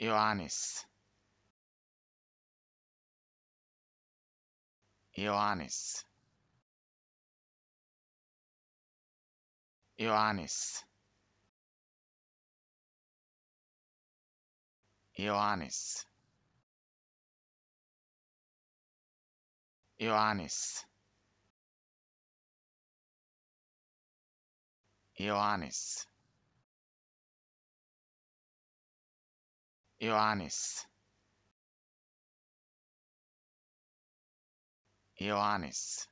Ioannis. Ioannis. Ioannis. Ioannis. Ioannis. Ioannis Ioannis. Ioannis